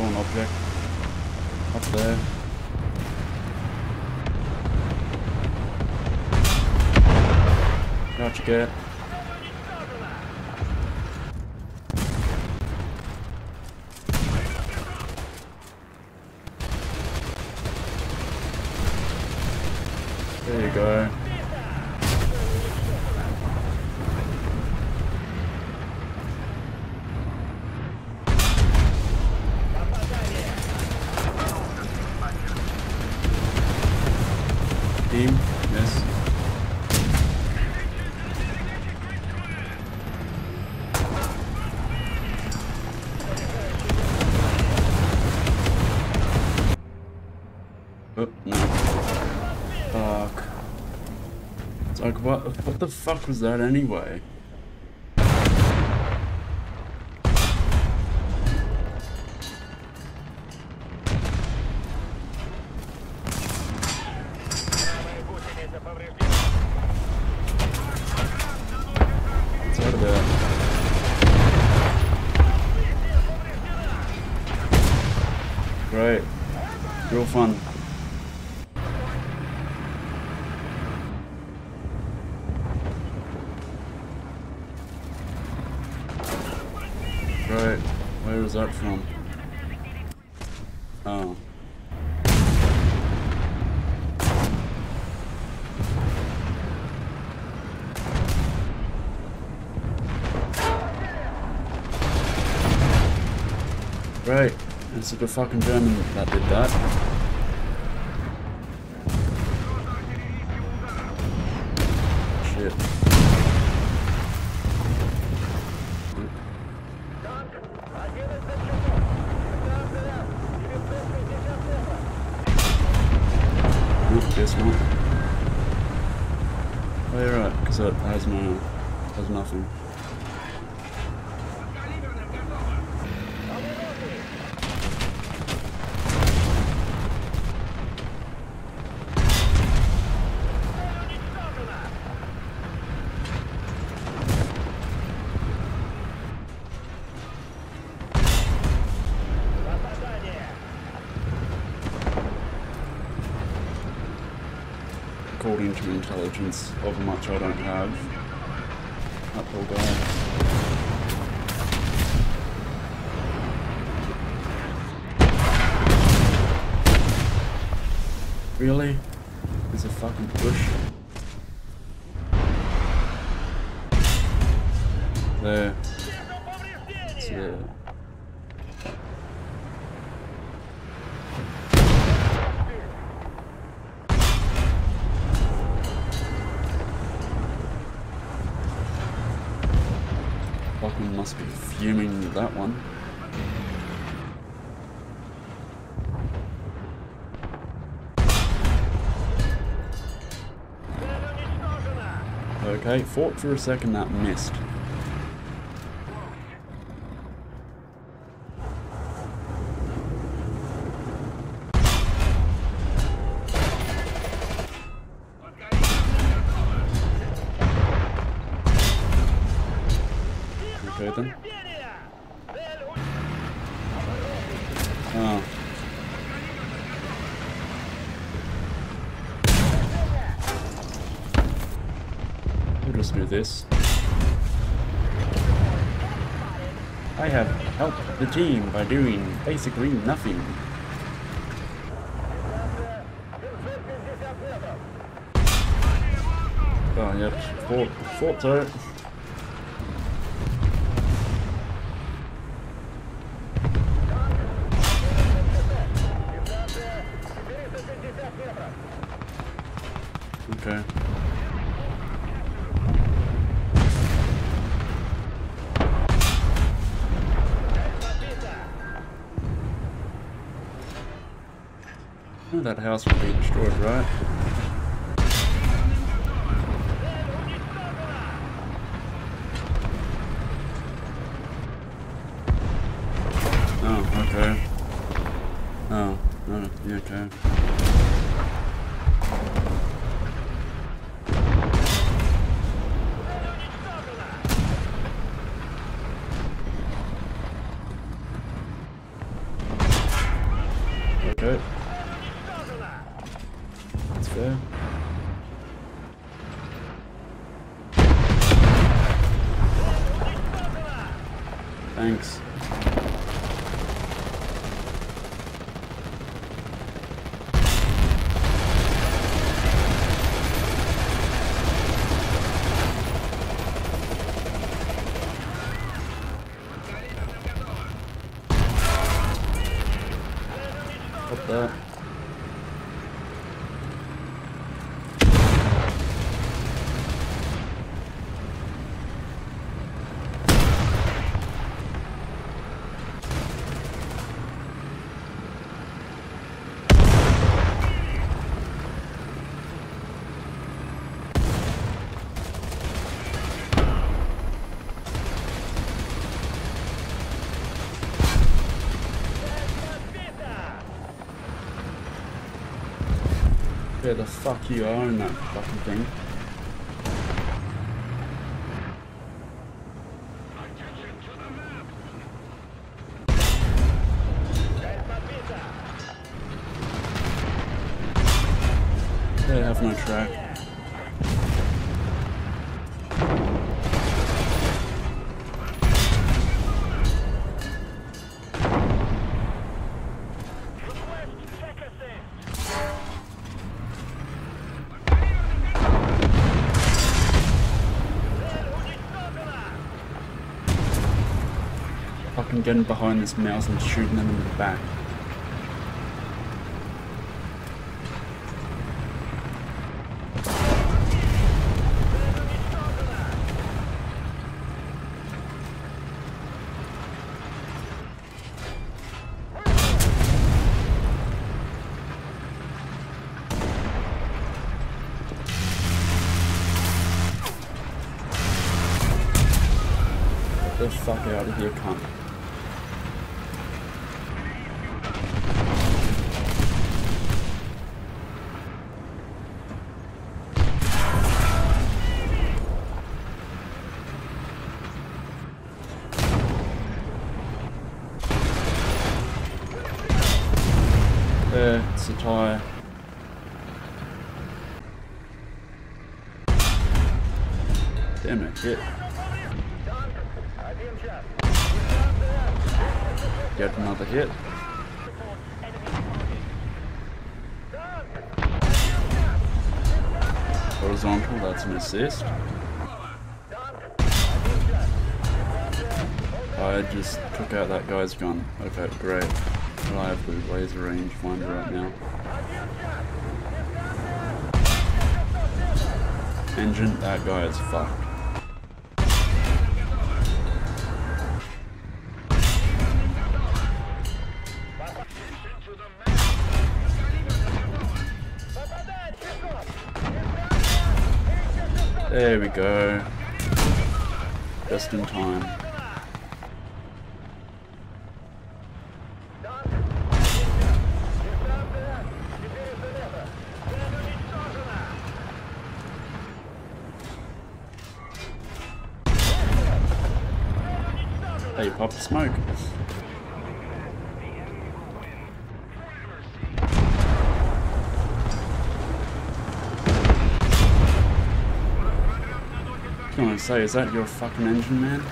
Spawn object. Up there. Crouch get. There you go. Like, what, what the fuck was that anyway? Right. Real fun. Right. Is that from? Oh. Right. It's a fucking German that did that. Guess not. Oh, you're right, because that has no, has nothing. To intelligence, of much I don't have. That poor guy. Really? There's a fucking bush. There. It's there. Must be fuming with that one. Okay, fought for a second that missed. Oh. We'll just do this. I have helped the team by doing basically nothing. Oh, yep. Thought, thought so. That house will be destroyed, right? Oh, okay. Oh, oh. Okay. That's fair. Thanks. What that? Where the fuck you are in that fucking thing? They have no track. Fucking getting behind this mouse and shooting them in the back. Get the fuck out of here, cunt. There, it's a tire. Damn it, hit. Get another hit. Horizontal, that's an assist. I just took out that guy's gun. Okay, great. I have the laser rangefinder right now. Engine, that guy is fucked. There we go. Just in time. Hey, pop the smoke. Can I say, is that your fucking engine, man?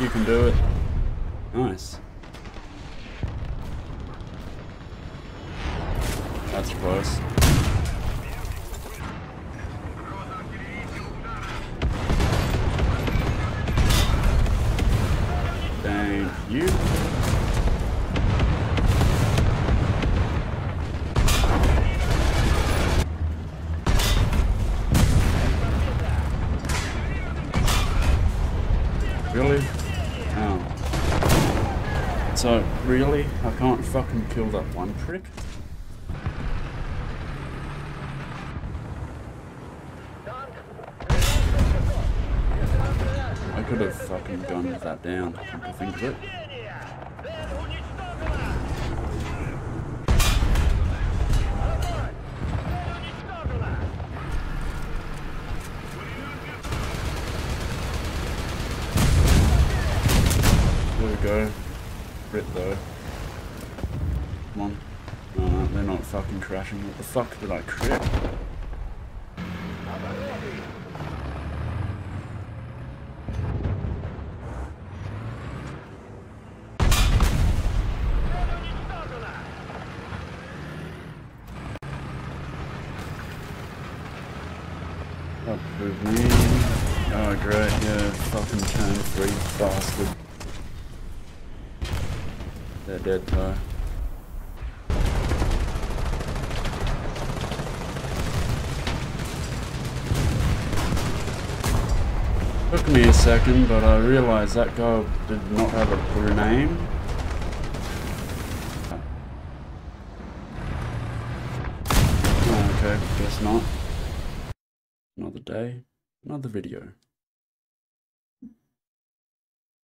You can do it. Nice. That's close. You. Really? Oh. So, really? I can't fucking kill that one prick? Could have fucking gunned that down, to think of it. There we go. crit though. Come on. No, they're not fucking crashing. What the fuck did I crit? With me. Oh great, yeah, fucking turn three bastard. They're dead though. Took me a second, but I realized that guy did not have a grenade. Oh, okay, guess not. Another another video.